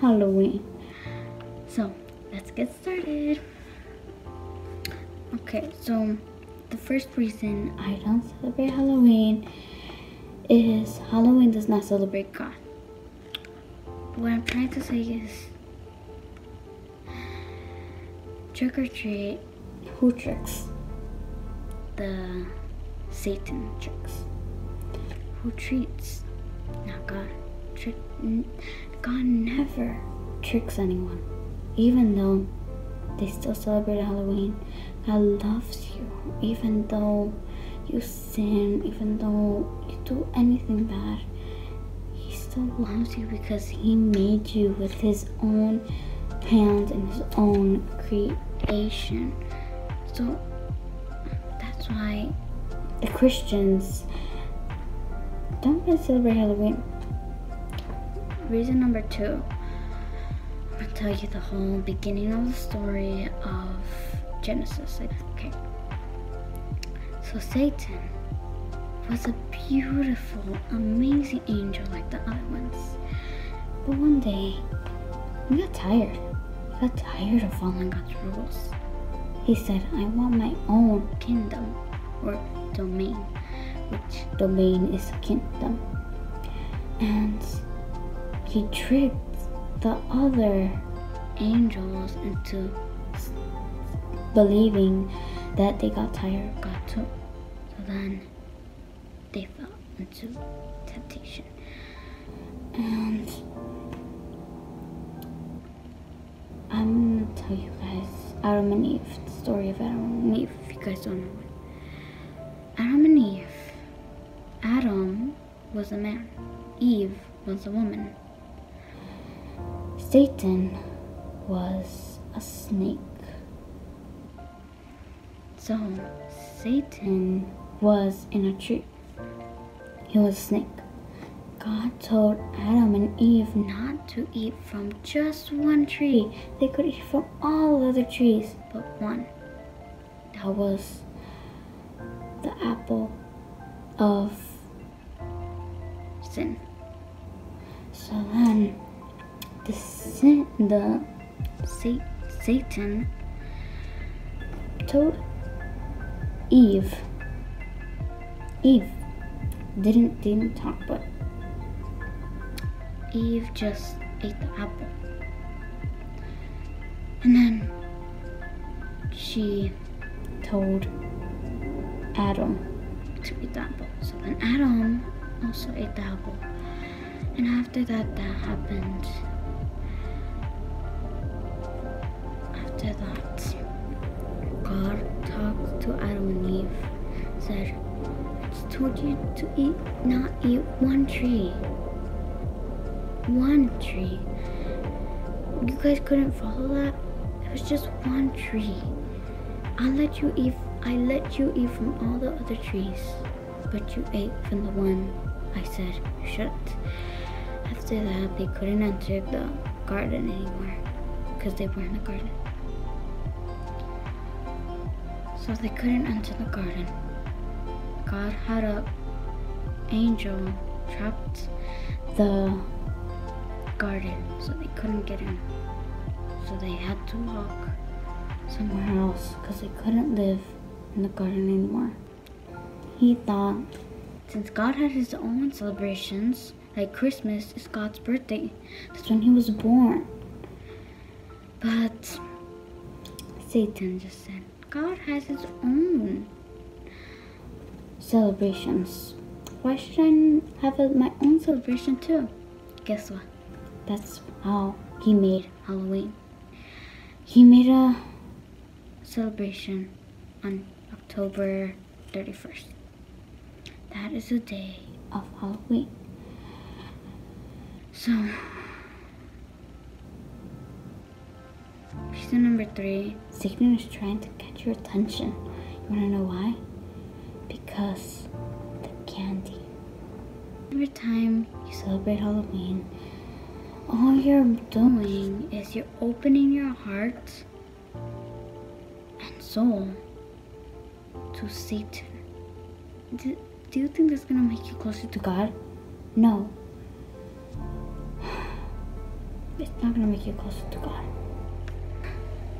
Halloween. So, let's get started. Okay, so the first reason I don't celebrate Halloween is Halloween does not celebrate God. What I'm trying to say is trick or treat, who tricks? The Satan tricks. Who treats? Not God. Trick, God never tricks anyone. Even though they still celebrate Halloween, God loves you. Even though you sin, even though you do anything bad, He still loves you because He made you with His own hands and His own creation. So that's why the Christians don't really celebrate Halloween. Reason number two, I'm gonna tell you the whole beginning of the story of Genesis. Okay. So Satan was a beautiful, amazing angel like the other ones. But one day, he got tired. He got tired of following God's rules. He said, I want my own kingdom or domain, which domain is a kingdom. And he tricked the other angels into believing that they got tired of God too. So then they fell into temptation. And I'm gonna tell you guys Adam and Eve, the story of Adam and Eve, if you guys don't know it. Adam and Eve. Adam was a man. Eve was a woman. Satan was a snake. So, Satan was in a tree. He was a snake. God told Adam and Eve not to eat from just one tree. They could eat from all other trees but one. That was the apple of sin. So then, the the sa- Satan told Eve. Eve didn't didn't talk, but Eve just ate the apple, and then she told Adam to eat the apple. So then Adam also ate the apple. And after that, that happened. Told you to eat, not eat one tree. One tree. You guys couldn't follow that? It was just one tree. I let you eat, I let you eat from all the other trees, but you ate from the one I said shouldn't. After that, they couldn't enter the garden anymore because they were in the garden. So they couldn't enter the garden. God had a angel trapped the garden so they couldn't get in. So they had to walk somewhere else because they couldn't live in the garden anymore. He thought since God had his own celebrations, like Christmas is God's birthday, that's when he was born. But Satan just said, God has his own celebrations. Why should I have my own celebration too? Guess what? That's how he made Halloween. He made a celebration on October 31st. That is the day of Halloween. So, reason number three Satan is trying to catch your attention. You wanna know why? The candy. Every time you celebrate Halloween, all you're doing is you're opening your heart and soul to Satan. Do, do you think that's gonna make you closer to God? No. It's not gonna make you closer to God.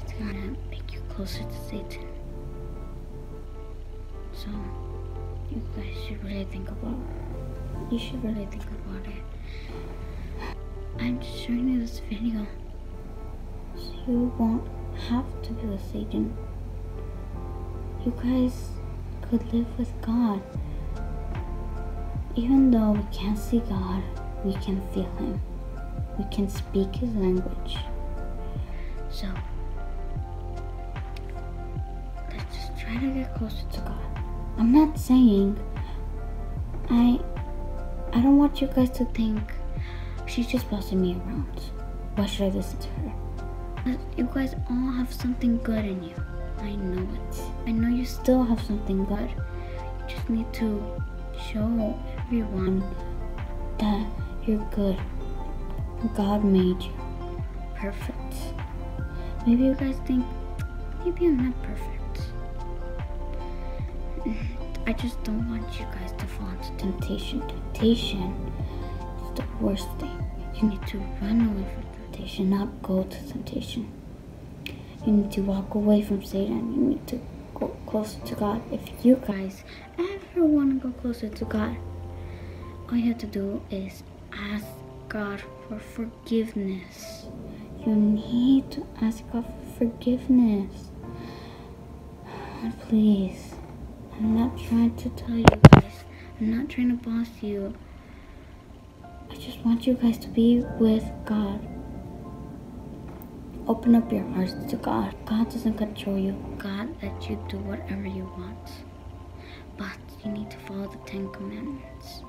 It's gonna make you closer to Satan. So, you guys should really think about it. You should really think about it. I'm just showing you this video so you won't have to be with Satan. You guys could live with God. Even though we can't see God, we can feel Him. We can speak His language. So, let's just try to get closer to God. I'm not saying I I don't want you guys to think she's just bossing me around. Why should I listen to her? But you guys all have something good in you. I know it. I know you still have something good. You just need to show everyone that you're good. God made you perfect. Maybe you guys think, maybe I'm not perfect. I just don't want you guys to fall into temptation. Temptation is the worst thing. You need to run away from temptation, not go to temptation. You need to walk away from Satan. You need to go closer to God. If you guys ever want to go closer to God, all you have to do is ask God for forgiveness. You need to ask God for forgiveness. Please, I'm not trying to tell you guys, I'm not trying to boss you. I just want you guys to be with God. Open up your hearts to God. God doesn't control you. God lets you do whatever you want. But you need to follow the Ten Commandments.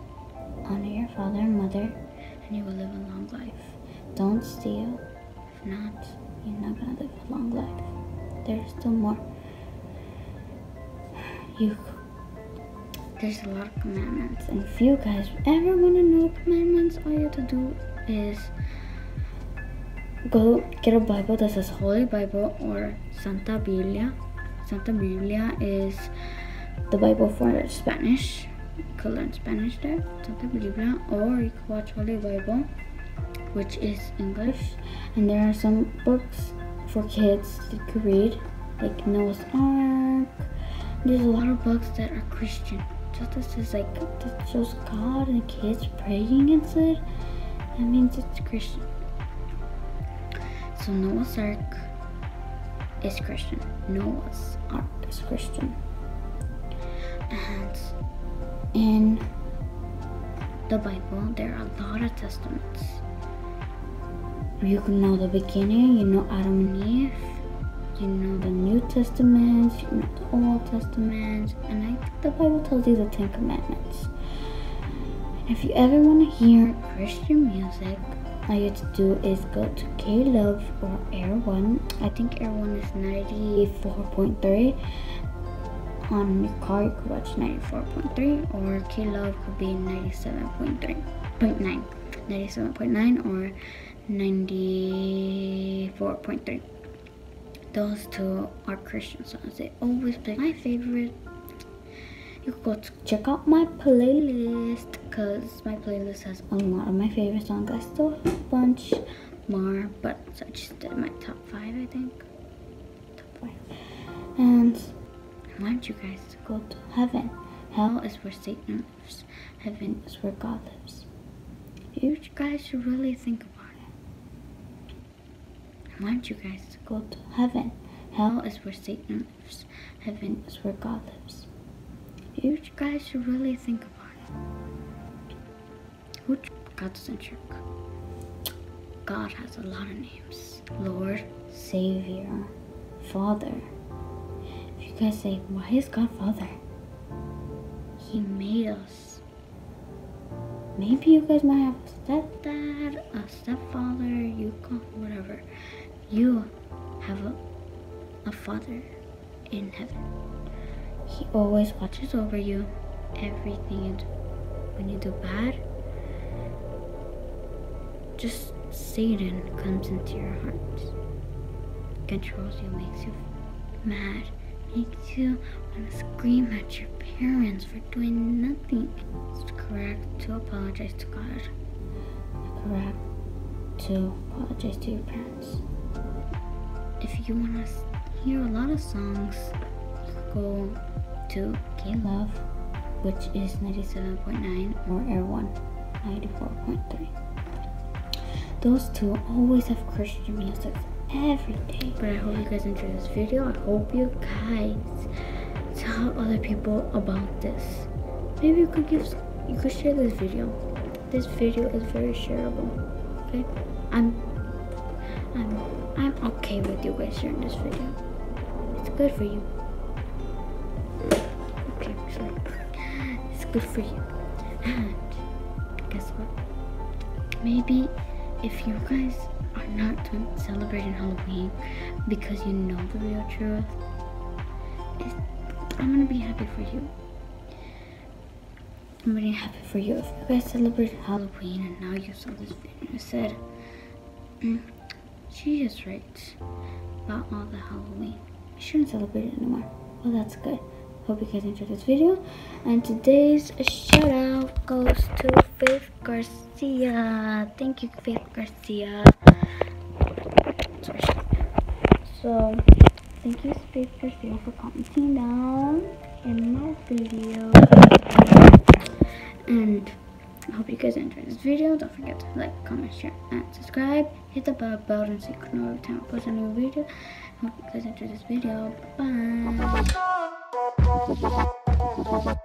Honor your father and mother, and you will live a long life. Don't steal. If not, you're not gonna live a long life. There's still more. You there's a lot of commandments. And if you guys ever want to know commandments, all you have to do is go get a Bible that says Holy Bible or Santa Biblia. Santa Biblia is the Bible for Spanish. You could learn Spanish there, Santa Biblia, or you could watch Holy Bible, which is English. And there are some books for kids that you could read, like Noah's Ark. There's a lot of books that are Christian. Just this is like that shows God and the kids praying inside. That means it's Christian. So Noah's Ark is Christian. Noah's Ark is Christian. And in the Bible, there are a lot of testaments. You can know the beginning, you know Adam and Eve, you know the New Testament, you know the Old Testament, and I think the Bible tells you the Ten Commandments. If you ever want to hear Christian music, all you have to do is go to K-Love or Air One. I think Air One is 94.3. On your car, you could watch 94.3, or K-Love could be 97.3, 97.9, or 94.3. Those two are Christian songs. They always play. My favorite you go check out my playlist because my playlist has a lot of my favorite songs. I still have a bunch more, but I just did my top five, I think. Top five. And I want you guys to go to heaven. Hell is where Satan lives. Heaven is where God lives. You guys should really think about. I want you guys to go to heaven. Hell is where Satan lives. Heaven is where God lives. You guys should really think about it. Who God doesn't trick. God has a lot of names. Lord, Savior, Father. If you guys say, why is God Father? He made us. Maybe you guys might have a stepdad, a stepfather, you call whatever. You have a, a father in heaven. He always watches over you, everything you do. When you do bad, just Satan comes into your heart, controls you, makes you mad, makes you want to scream at your parents for doing nothing. It's correct to apologize to God. Correct to apologize to your parents. If you want to hear a lot of songs, go to K Love, which is 97.9, or Air One, 94.3. Those two always have Christian music every day. But I hope you guys enjoy this video. I hope you guys tell other people about this. Maybe you could give you could share this video. This video is very shareable. Okay? I'm I'm I'm okay with you guys sharing this video. It's good for you. Okay, sorry. It's good for you. And guess what? Maybe if you guys are not celebrating Halloween because you know the real truth, I'm gonna be happy for you. I'm really happy for you. If you guys celebrate Halloween and now you saw this video and said, mm, she is right about all the Halloween. You shouldn't celebrate it anymore. Well, that's good. Hope you guys enjoyed this video. And today's shout out goes to Faith Garcia. Thank you, Faith Garcia. Sorry. So, thank you, Faith Garcia, for commenting down in my video. And I hope you guys enjoyed this video. Don't forget to like, comment, share, and subscribe. Hit the bell button so you can know every time I post a new video. I hope you guys enjoyed this video. Bye.